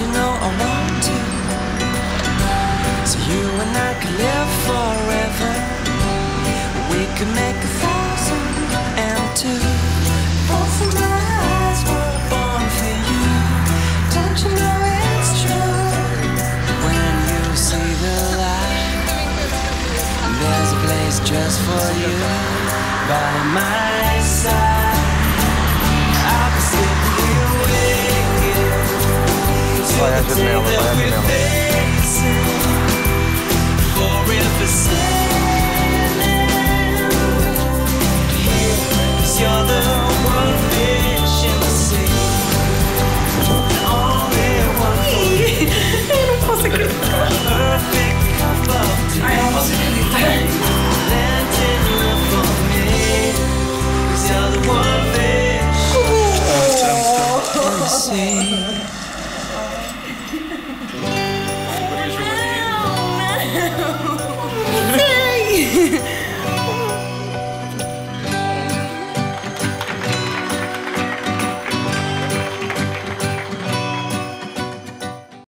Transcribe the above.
you know I want to? So you and I could live forever. We could make a thousand and two. Both of my eyes were born for you. Don't you know it's true? When you see the light, there's a place just for you by my Imagine Miller, Imagine Miller.